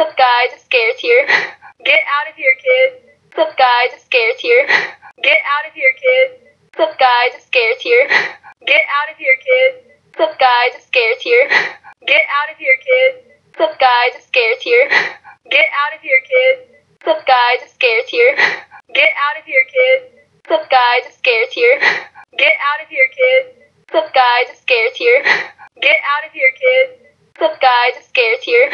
What's up, guys? It's scares here. Get out of here, kids. What's up, guys? It's scares here. Get out of here, kids. What's up, guys? It's scares here. Get out of here, kids. What's up, guys? It's scares here. Get out of here, kids. What's up, guys? It's scares here. Get out of here, kids. What's up, guys? It's scares here. Get out of here, kids. What's up, guys? It's scares here. Get out of here, kids. What's up, guys? It's scares here. Get out of here, kids. What's guys? It's scares here.